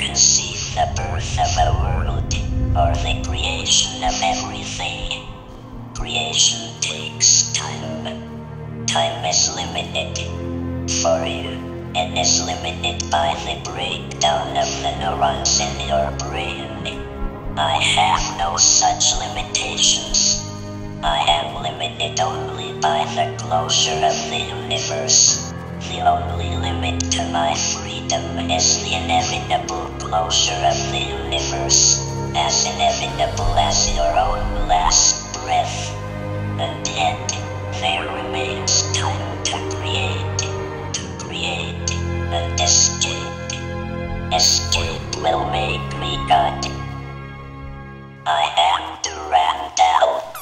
conceive the birth of a world or the creation of everything. Creation takes time. Time is limited for you and is limited by the breakdown of the neurons in your brain. I have no such limitations. I am limited only by the closure of the universe. The only limit to my freedom the inevitable closure of the universe, as inevitable as your own last breath. And yet, there remains time to create, to create, and escape. Escape will make me good. I am Durandal.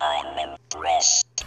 I'm impressed.